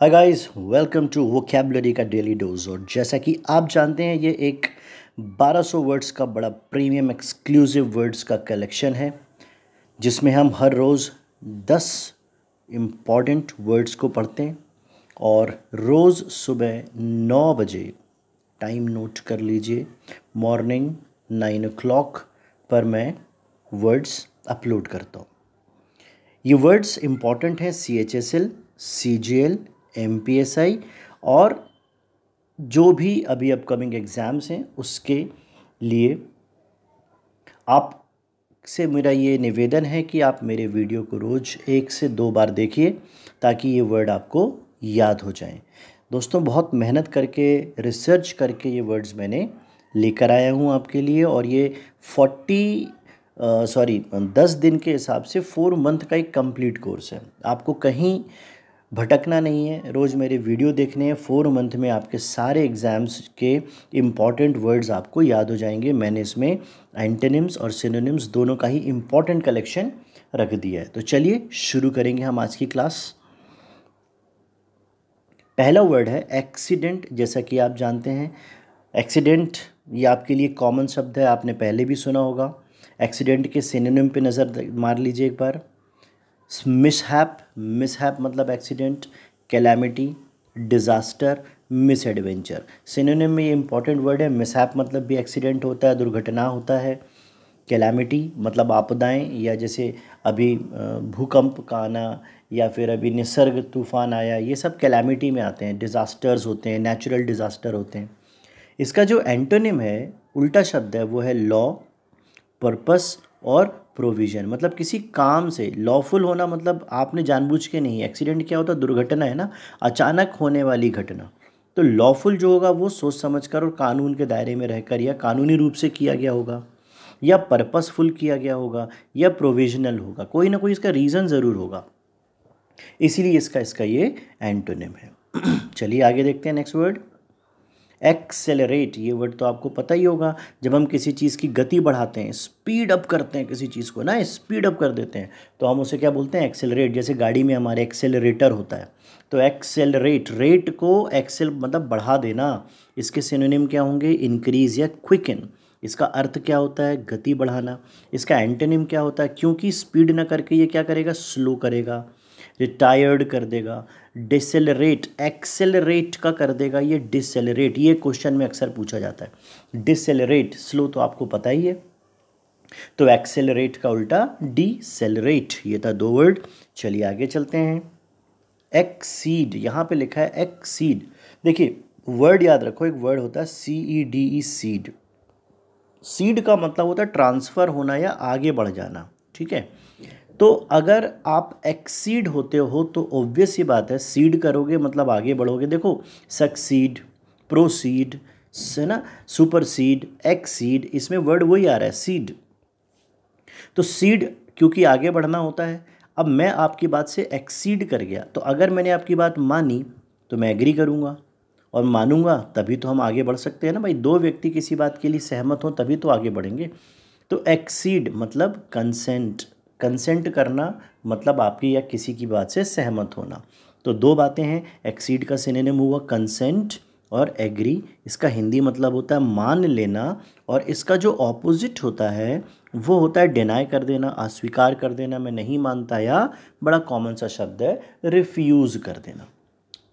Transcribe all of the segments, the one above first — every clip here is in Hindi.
Hi guys welcome to vocabulary का डेली डोज और जैसा कि आप जानते हैं, ये एक 1200 वर्ड्स का बड़ा प्रीमियम एक्सक्लूसिव वर्ड्स का कलेक्शन है, जिसमें हम हर रोज़ 10 इंपॉर्टेंट वर्ड्स को पढ़ते हैं और रोज़ सुबह 9 बजे टाइम नोट कर लीजिए। मॉर्निंग नाइन ओ पर मैं वर्ड्स अपलोड करता हूँ। ये वर्ड्स इंपॉर्टेंट हैं C H S L C G L I और जो भी अभी अपकमिंग एग्ज़ाम्स हैं, उसके लिए आप से मेरा ये निवेदन है कि आप मेरे वीडियो को रोज़ एक से दो बार देखिए, ताकि ये वर्ड आपको याद हो जाएँ। दोस्तों, बहुत मेहनत करके रिसर्च करके ये वर्ड्स मैंने लेकर आया हूँ आपके लिए और ये फोर्टी सॉरी दस दिन के हिसाब से फोर मंथ का एक कंप्लीट कोर्स है। आपको कहीं भटकना नहीं है। रोज़ मेरे वीडियो देखने हैं। फोर मंथ में आपके सारे एग्ज़ाम्स के इंपॉर्टेंट वर्ड्स आपको याद हो जाएँगे। मैंने इसमें एंटेनिम्स और सिनोनिम्स दोनों का ही इंपॉर्टेंट कलेक्शन रख दिया है। तो चलिए शुरू करेंगे हम आज की क्लास पहला वर्ड है एक्सीडेंट जैसा कि आप जानते हैं। एक्सीडेंट ये आपके लिए कॉमन शब्द है। आपने पहले भी सुना होगा। एक्सीडेंट के सिनोनिम पे नज़र मार लीजिए एक बार। मिसहैप मिसहैप मतलब accident, calamity, disaster misadventure synonym में ये इंपॉर्टेंट वर्ड है। मिसहैप मतलब भी एक्सीडेंट होता है, दुर्घटना होता है। कैलामिटी मतलब आपदाएँ या जैसे अभी भूकंप का आना या फिर अभी निसर्ग तूफ़ान आया, ये सब कैलामिटी में आते हैं। डिज़ास्टर्स होते हैं, नेचुरल डिज़ास्टर होते हैं। इसका जो एंटोनिम है, उल्टा शब्द है, वो है लॉ, पर्पस और प्रोविज़न मतलब किसी काम से लॉफुल होना मतलब आपने जानबूझ के नहीं एक्सीडेंट क्या होता, दुर्घटना है ना, अचानक होने वाली घटना। तो लॉफुल जो होगा वो सोच समझ कर और कानून के दायरे में रहकर या कानूनी रूप से किया गया होगा, या पर्पसफुल किया गया होगा, या प्रोविजनल होगा, कोई ना कोई इसका रीज़न ज़रूर होगा। इसीलिए इसका इसका ये एंटोनिम है। चलिए आगे देखते हैं नेक्स्ट वर्ड एक्सेलरेट ये वर्ड तो आपको पता ही होगा। जब हम किसी चीज़ की गति बढ़ाते हैं स्पीड अप करते हैं किसी चीज़ को, ना स्पीड अप कर देते हैं तो हम उसे क्या बोलते हैं? एक्सेलरेट जैसे गाड़ी में हमारे एक्सेलरेटर होता है। तो एक्सेलरेट रेट को एक्सेल मतलब बढ़ा देना, इसके सिनोनिम क्या होंगे? इंक्रीज या क्विकन इसका अर्थ क्या होता है? गति बढ़ाना। इसका एंटेनिम क्या होता है? क्योंकि स्पीड ना करके ये क्या करेगा? स्लो करेगा। रिटायर्ड कर देगा। डिसलरेट, एक्सेलरेट का कर देगा ये डिसलरेट। ये क्वेश्चन में अक्सर पूछा जाता है। डिसलरेट, स्लो तो आपको पता ही है। तो एक्सेलरेट का उल्टा, डिसेलरेट, ये था दो वर्ड। चलिए आगे चलते हैं। एक्सीड, यहाँ पे लिखा है एक्सीड। देखिए, वर्ड याद रखो, एक वर्ड होता है C E D E, cede. Cede का मतलब होता है ट्रांसफ़र होना या आगे बढ़ जाना, ठीक है? तो अगर आप एक्सीड होते हो तो ऑब्वियस ही बात है सीड करोगे मतलब आगे बढ़ोगे। देखो सक्सीड प्रोसीड है ना? सुपर सीड एक्सीड इसमें वर्ड वही आ रहा है सीड तो सीड क्योंकि आगे बढ़ना होता है, अब मैं आपकी बात से एक्सीड कर गया तो अगर मैंने आपकी बात मानी तो मैं एग्री करूँगा। और मानूँगा, तभी तो हम आगे बढ़ सकते हैं ना भाई। दो व्यक्ति किसी बात के लिए सहमत हों, तभी तो आगे बढ़ेंगे। तो एक्सीड मतलब कंसेंट कंसेंट करना मतलब आपकी या किसी की बात से सहमत होना। तो दो बातें हैं एक्सीड का सिनेम हुआ कंसेंट और एग्री इसका हिंदी मतलब होता है मान लेना और इसका जो ऑपोजिट होता है, वो होता है डिनाई कर देना, अस्वीकार कर देना, मैं नहीं मानता या बड़ा कॉमन सा शब्द है रिफ्यूज़ कर देना।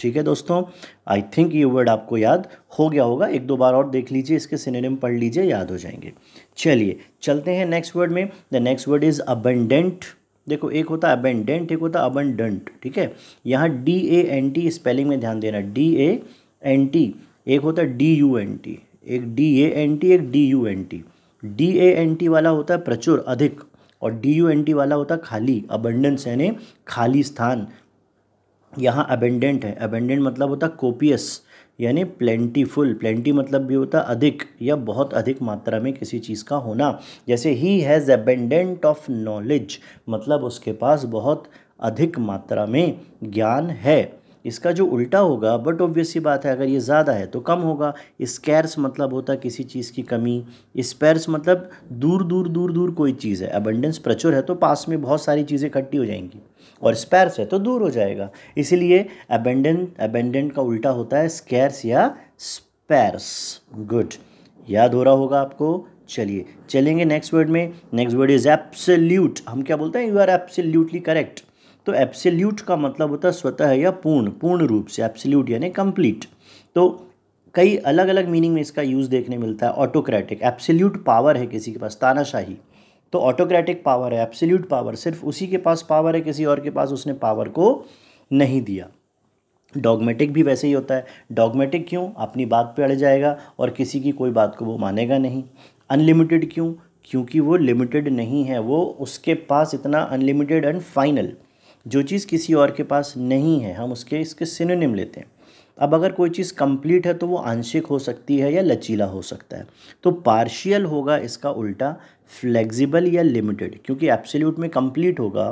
ठीक है दोस्तों? आई थिंक ये वर्ड आपको याद हो गया होगा। एक दो बार और देख लीजिए, इसके सिनेम पढ़ लीजिए, याद हो जाएँगे। चलिए, चलते हैं नेक्स्ट वर्ड में। The next word is abundant देखो, एक होता है अबेंडेंट एक होता है अबंडेंट ठीक है? यहाँ D A N T spelling में ध्यान देना। डी ए एन टी एक होता है डी यू एन टी एक डी ए एन टी एक D U N T D A N T वाला होता है प्रचुर, अधिक, और डी यू एन टी वाला होता है खाली अबंडेंस यानी खाली स्थान। यहाँ अबेंडेंट है। अबेंडेंट मतलब होता है कोपियस यानी प्लेंटीफुल प्लेंटी मतलब भी होता अधिक या बहुत अधिक मात्रा में किसी चीज़ का होना। जैसे he has abundant of knowledge मतलब उसके पास बहुत अधिक मात्रा में ज्ञान है। इसका जो उल्टा होगा बट ऑब्वियस ही बात है, अगर ये ज़्यादा है तो कम होगा। स्कैर्स मतलब होता है किसी चीज़ की कमी। स्पेर्स मतलब दूर दूर दूर दूर कोई चीज़ है। अबंडेंस प्रचुर है तो पास में बहुत सारी चीज़ें इकट्ठी हो जाएँगी। और स्पैर्स है तो दूर हो जाएगा। इसीलिए अबेंडेंट अबेंडेंट का उल्टा होता है स्कैर्स या स्पैर्स गुड याद हो रहा होगा आपको? चलिए, चलेंगे नेक्स्ट वर्ड में। नेक्स्ट वर्ड इज़ एप्सल्यूट हम क्या बोलते हैं? यू आर एप्सल्यूटली करेक्ट तो एप्सल्यूट का मतलब होता है स्वतः या पूर्ण पूर्ण रूप से एप्सल्यूट यानी कंप्लीट तो कई अलग अलग मीनिंग में इसका यूज़ देखने मिलता है ऑटोक्रेटिक एप्सल्यूट पावर है किसी के पास, तानाशाही. तो ऑटोक्रेटिक पावर है एप्सल्यूट पावर सिर्फ़ उसी के पास पावर है, किसी और के पास उसने पावर को नहीं दिया. डॉगमेटिक भी वैसे ही होता है. डॉगमेटिक क्यों? अपनी बात पे अड़ जाएगा और किसी की कोई बात को वो मानेगा नहीं. अनलिमिटेड क्यों? क्योंकि वो लिमिटेड नहीं है. वो उसके पास इतना अनलिमिटेड एंड फाइनल जो चीज़ किसी और के पास नहीं है, हम उसके, इसके सिनोनिम लेते हैं। अब अगर कोई चीज़ कंप्लीट है तो वो आंशिक हो सकती है या लचीला हो सकता है। तो पार्शियल होगा इसका उल्टा फ्लेक्सिबल या लिमिटेड क्योंकि एब्सोल्यूट में कंप्लीट होगा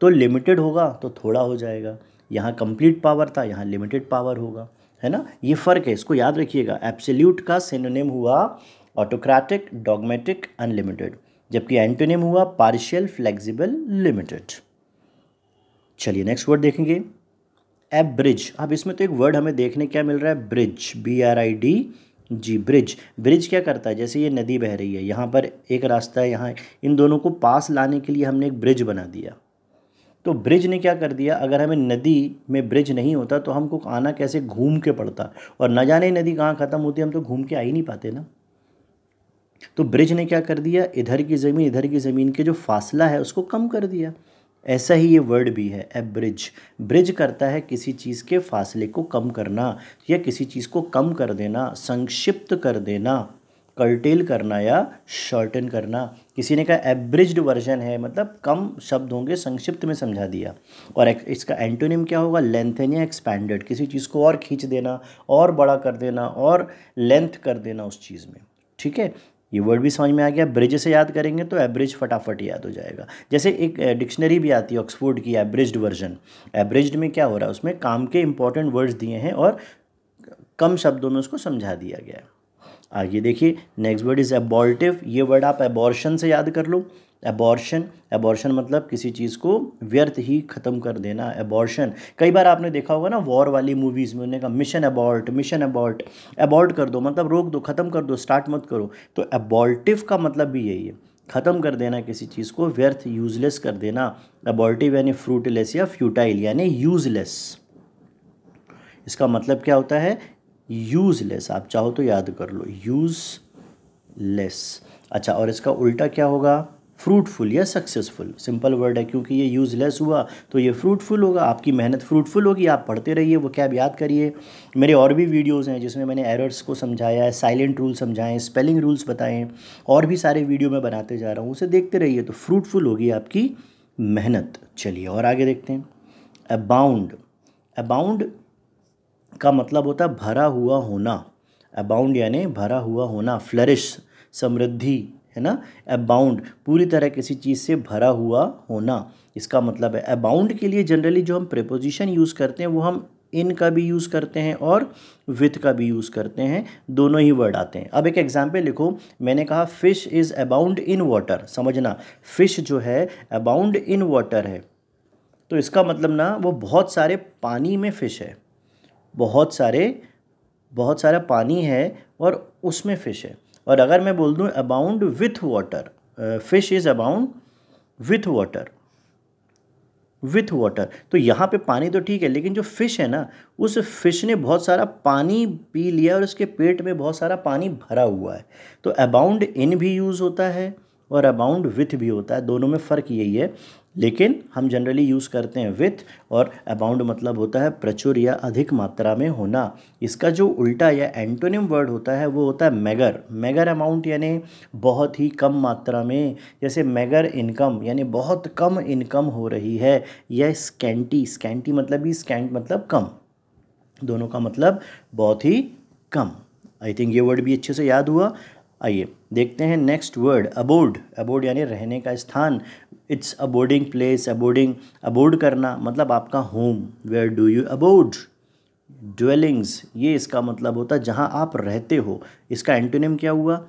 तो लिमिटेड होगा तो थोड़ा हो जाएगा। यहाँ कंप्लीट पावर था, यहाँ लिमिटेड पावर होगा, है ना? ये फ़र्क है, इसको याद रखिएगा। एब्सोल्यूट का सिनोनिम हुआ ऑटोक्रेटिक डॉगमेटिक अनलिमिटेड जबकि एंटोनिम हुआ पार्शियल फ्लेक्सिबल लिमिटेड चलिए नेक्स्ट वर्ड देखेंगे। एप ब्रिज अब इसमें तो एक वर्ड हमें देखने क्या मिल रहा है? Bridge B R I D G bridge bridge क्या करता है? जैसे ये नदी बह रही है, यहाँ पर एक रास्ता है, यहाँ इन दोनों को पास लाने के लिए हमने एक ब्रिज बना दिया। तो ब्रिज ने क्या कर दिया? अगर हमें नदी में ब्रिज नहीं होता तो हमको आना कैसे? घूम के पड़ता। और न जाने नदी कहाँ ख़त्म होती, हम तो घूम के आ ही नहीं पाते ना। तो ब्रिज ने क्या कर दिया? इधर की ज़मीन, इधर की ज़मीन के जो फासला है, उसको कम कर दिया। ऐसा ही ये वर्ड भी है ए ब्रिज ब्रिज करता है किसी चीज़ के फासले को कम करना या किसी चीज़ को कम कर देना संक्षिप्त कर देना कर्टेल करना या शॉर्टन करना. किसी ने कहा एब्रिज्ड वर्जन है मतलब कम शब्द होंगे संक्षिप्त में समझा दिया. और एक, इसका एंटोनिम क्या होगा? लेंथन या एक्सपैंडेड किसी चीज़ को और खींच देना और बड़ा कर देना और लेंथ कर देना उस चीज़ में. ठीक है? ये वर्ड भी समझ में आ गया। ब्रिज से याद करेंगे तो एवरेज फटाफट याद हो जाएगा। जैसे एक डिक्शनरी भी आती है ऑक्सफोर्ड की एवरेज्ड वर्जन एवरेज्ड में क्या हो रहा है? उसमें काम के इंपॉर्टेंट वर्ड्स दिए हैं और कम शब्दों में उसको समझा दिया गया है। आगे देखिए नेक्स्ट वर्ड इज़ एबॉल्टिव ये वर्ड आप एबॉर्शन से याद कर लो। एबॉर्शन एबॉर्शन मतलब किसी चीज़ को व्यर्थ ही ख़त्म कर देना। एबॉर्शन कई बार आपने देखा होगा ना वॉर वाली मूवीज़ में उन्होंने कहा mission abort mission abort abort कर दो मतलब रोक दो, ख़त्म कर दो स्टार्ट मत करो। तो एबॉल्टिव का मतलब भी यही है। ख़त्म कर देना किसी चीज़ को, व्यर्थ यूजलेस कर देना। एबॉल्टिव यानी फ्रूटलेस या फ्यूटाइल यानी यूजलेस इसका मतलब क्या होता है? यूजलेस आप चाहो तो याद कर लो। यूजलेस अच्छा और इसका उल्टा क्या होगा? फ्रूटफुल या सक्सेसफुल सिंपल वर्ड है, क्योंकि ये यूज़लेस हुआ तो ये फ्रूटफुल होगा, आपकी मेहनत फ्रूटफुल होगी, आप पढ़ते रहिए, वो क्या याद करिए। मेरे और भी वीडियोज़ हैं, जिसमें मैंने एरर्स को समझाया है साइलेंट रूल समझाएँ स्पेलिंग रूल्स बताएँ, और भी सारे वीडियो मैं बनाते जा रहा हूँ, उसे देखते रहिए तो फ्रूटफुल होगी आपकी मेहनत। चलिए, और आगे देखते हैं। अबाउंड अबाउंड का मतलब होता है, भरा हुआ होना। अबाउंड यानी भरा हुआ होना फ्लरिश समृद्धि। है ना? अबाउंड पूरी तरह किसी चीज़ से भरा हुआ होना। इसका मतलब है अबाउंड के लिए जनरली जो हम प्रपोजिशन यूज़ करते हैं, वो हम इन का भी यूज़ करते हैं और विथ का भी यूज़ करते हैं। दोनों ही वर्ड आते हैं। अब एक एग्ज़ाम्पल लिखो। मैंने कहा fish is abound in water समझना। फ़िश जो है अबाउंड इन वाटर है। तो इसका मतलब ना, वो बहुत सारे पानी में फ़िश है। बहुत सारे, बहुत सारा पानी है और उसमें फ़िश है। और अगर मैं बोल दूँ abound with water fish is abound with water with water तो यहाँ पे पानी तो ठीक है, लेकिन जो फ़िश है ना, उस फ़िश ने बहुत सारा पानी पी लिया और उसके पेट में बहुत सारा पानी भरा हुआ है। तो अबाउंड इन भी यूज़ होता है और अबाउंड विथ भी होता है, दोनों में फ़र्क यही है। लेकिन हम जनरली यूज़ करते हैं विथ और अबाउंड मतलब होता है प्रचुर या अधिक मात्रा में होना। इसका जो उल्टा या एंटोनिम वर्ड होता है, वो होता है मेगर मेगर अमाउंट यानी बहुत ही कम मात्रा में, जैसे मेगर इनकम यानी बहुत कम इनकम हो रही है या स्कैंटी स्कैंटी मतलब भी स्कैंट मतलब कम। दोनों का मतलब बहुत ही कम। आई थिंक ये वर्ड भी अच्छे से याद हुआ। आइए, देखते हैं नेक्स्ट वर्ड अबोर्ड अबोर्ड यानी रहने का स्थान. It's aboding place aboding abode करना मतलब आपका home where do you abode dwellings ये इसका मतलब होता है जहाँ आप रहते हो. इसका एंटोनिम क्या हुआ?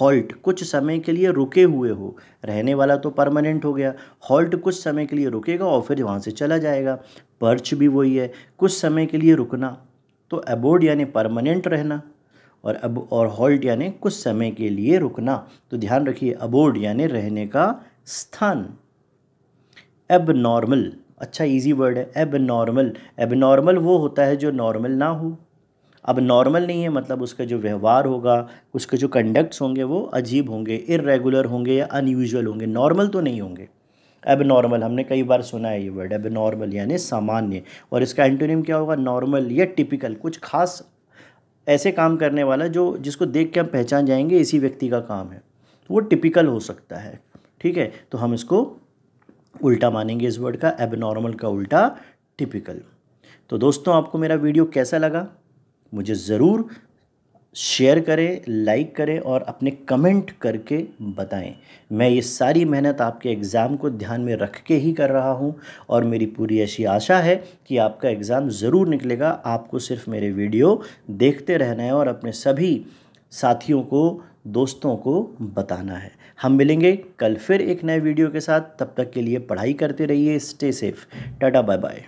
हॉल्ट कुछ समय के लिए रुके हुए हो. रहने वाला तो परमानेंट हो गया. हॉल्ट कुछ समय के लिए रुकेगा और फिर वहाँ से चला जाएगा. पर्च भी वही है. कुछ समय के लिए रुकना. तो अबोर्ड यानी परमानेंट रहना. और अब और हॉल्ट यानी कुछ समय के लिए रुकना। तो ध्यान रखिए, अबोर्ड यानी रहने का स्थान। एब नॉर्मल अच्छा इजी वर्ड है एब नॉर्मल एब नॉर्मल वो होता है जो नॉर्मल ना हो। अब नॉर्मल नहीं है मतलब उसका जो व्यवहार होगा, उसके जो कंडक्ट्स होंगे, वो अजीब होंगे इरेगुलर होंगे या अनयूजल होंगे। नॉर्मल तो नहीं होंगे। एब नॉर्मल हमने कई बार सुना है ये वर्ड एब नॉर्मल यानी सामान्य। और इसका एंटोनिम क्या होगा? नॉर्मल या टिपिकल कुछ खास ऐसे काम करने वाला जो, जिसको देख के हम पहचान जाएँगे, इसी व्यक्ति का काम है। तो वो टिपिकल हो सकता है, ठीक है? तो हम इसको उल्टा मानेंगे इस वर्ड का एब नॉर्मल का उल्टा टिपिकल तो दोस्तों, आपको मेरा वीडियो कैसा लगा? मुझे ज़रूर शेयर करें लाइक करें और अपने कमेंट करके बताएँ। मैं ये सारी मेहनत आपके एग्ज़ाम को ध्यान में रख के ही कर रहा हूँ और मेरी पूरी ऐसी आशा है कि आपका एग्ज़ाम ज़रूर निकलेगा। आपको सिर्फ़ मेरे वीडियो देखते रहना है और अपने सभी साथियों को, दोस्तों को बताना है। हम मिलेंगे कल फिर एक नए वीडियो के साथ। तब तक के लिए पढ़ाई करते रहिए stay safe tata bye bye